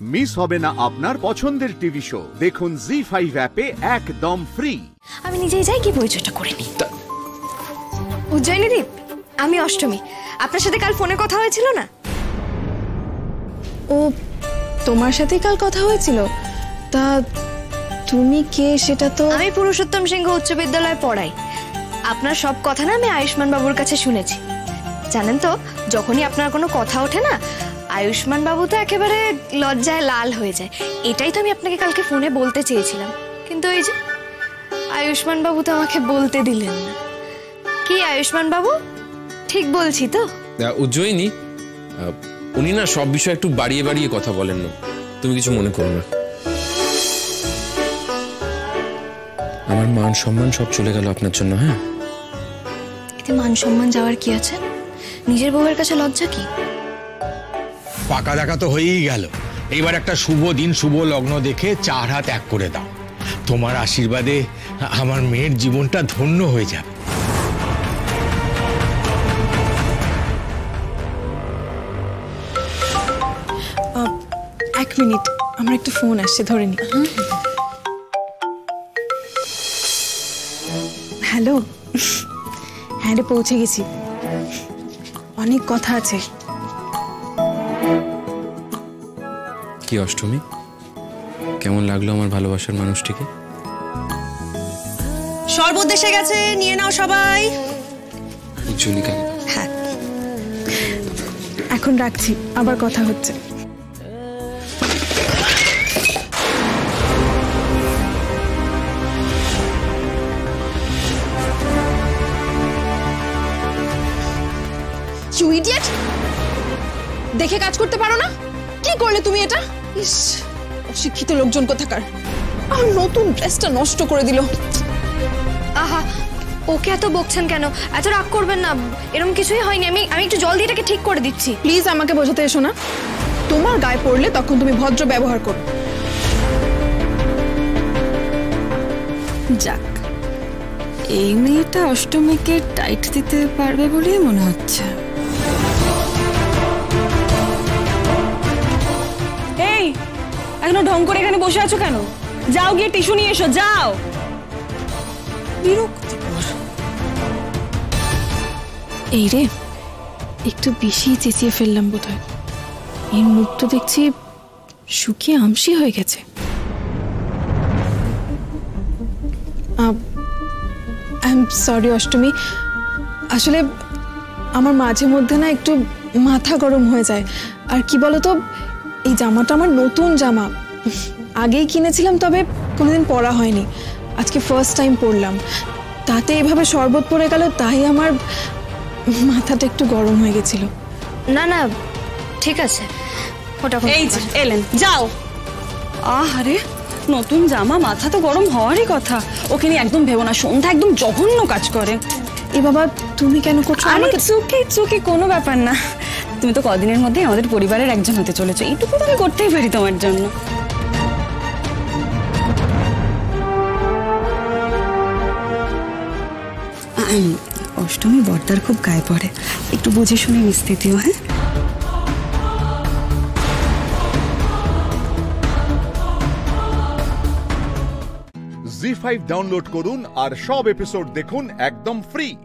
Miss হবে না আপনার পছন্দের টিভি শো। দেখুন জি ফাইভ অ্যাপে একদম ফ্রি আমি নিজেই যাই কি পরিচয়টা করে নিই? উজ্জয়িনী দীপ আমি অষ্টমী। আপনার সাথে কাল ফোনে কথা হয়েছিল না? ও তোমার সাথেই কাল কথা হয়েছিল। তা তুমি কে সেটা তো আমি পুরুষোত্তম সিংহ উচ্চ বিদ্যালয়ে পড়াই। আপনার সব কথা না আমি আয়ুষ্মান বাবুর কাছে শুনেছি। জানেন তো যখনই আপনার কোনো কথা ওঠে না আয়ুষ্মান বাবু তো একেবারে লজ্জায় লাল হয়ে যায়। এটাই তো আমি আপনাকে কালকে ফোনে বলতে চেয়েছিলাম। কিন্তু এই যে আয়ুষ্মান বাবু তো আমাকে বলতে দিলেন না। কি আয়ুষ্মান বাবু? ঠিক বলছি তো। উজ্জয়িনী উনি না সব বিষয়ে একটু বাড়িয়ে বাড়িয়ে কথা বলেন না। তুমি কিছু মনে করো না। আমার মান সম্মান সব চলে গেল আপনার জন্য হ্যাঁ? এতে মান সম্মান যাওয়ার কি আছে? নিজের বউয়ের কাছে লজ্জা কি? পাকা দেখা তো হয়েই গেল। এইবার একটা শুভ দিন শুভ লগ্ন দেখে চার হাত এক করে দাও। তোমার আশীর্বাদে আমার মেয়ের জীবনটা ধন্য হয়ে যাবে। এক মিনিট আমার একটা ফোন আসছে ধরে নি হ্যালো? হ্যাঁ রে পৌঁছে গেছি। অনেক কথা আছে। কি অষ্টমী? কেমন লাগল আমার ভালোবাসার মানুষটিকে? শরবত এসে গেছে নিয়ে নাও সবাই। কেন এখন রাখছি আবার কথা হচ্ছে। ইউ ইডিয়েট দেখে কাজ করতে পারো না? কি করলে তুমি এটা? ইস অশিক্ষিত লোকজন কোথাকার? আর নতুন ড্রেসটা নষ্ট করে দিল। আহা ওকে এত বকছেন কেন? এত রাগ করবেন না। এরকম কিছুই হয়নি। আমি আমি একটু জল দিয়ে এটাকে ঠিক করে দিচ্ছি। প্লিজ আমাকে বোঝাতে এসো না। তোমার গায়ে পড়লে তখন তুমি ভদ্র ব্যবহার করো। যাক এই মেয়েটা অষ্টমীকে টাইট দিতে পারবে বলেই মনে হচ্ছে। ঢং করে এখানে বসে আছো কেন? যাও গিয়ে টিস্যু নিয়ে এসো, যাও। এই রে, একটু বেশি চেঁচিয়ে ফেললাম বোধ হয় এর মুখ তো দেখছি শুকিয়ে আমসি হয়ে গেছে। I am sorry Ashtami. আসলে আমার মাঝে মধ্যে না একটু মাথা গরম হয়ে যায়। আর কি বলতো, এই জামাটা আমার নতুন জামা। আগেই কিনেছিলাম তবে কোনোদিন পরা হয়নি। আজকে ফার্স্ট টাইম পরলাম তাতে এভাবে শরবত পড়ে গেল তাই আমার মাথাটা একটু গরম হয়ে গেছিল। না না ঠিক আছে। ওটা এই। এলেন যাও। আহারে নতুন জামা মাথা তো গরম হওয়ারই কথা। ওকে নিয়ে একদম ভেবো না সন্ধ্যা একদম জঘন্য কাজ করে। এ বাবা তুমি কেন করছ? আমাকে চোখে চোখে কোনো ব্যাপার না। তুমি তো কদিনের মধ্যে আমাদের পরিবারের একজন হতে চলেছো। এইটুকু তো আমি করতেই পারি তোমার জন্য। অষ্টমী বর্দার খুব গায়ে পড়ে। একটু বুঝে শুনে মিশতে হ্যাঁ? জি ফাইভ ডাউনলোড করুন আর সব এপিসোড দেখুন একদম ফ্রি